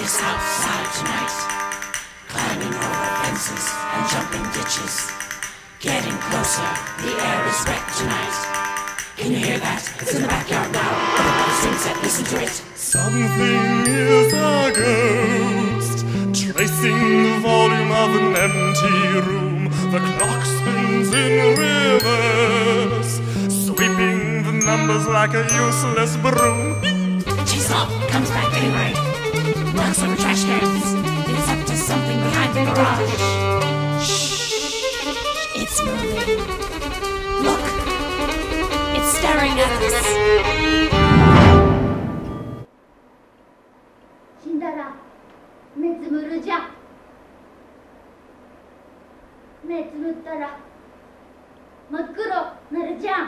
is outside tonight. Climbing over fences and jumping ditches. Getting closer, the air is wet tonight. Can you hear that? It's in the backyard now. Everybody sings listen to it. Something is a ghost, tracing the volume of an empty room. The clock spins in reverse, sweeping the numbers like a useless broom. She's off, comes back anyway. Knocks over trash cans. It's up to something behind the garage. Shh, it's moving. Look, it's staring at us. 死んだら目つむるじゃ目つむったら真っ黒なるじゃん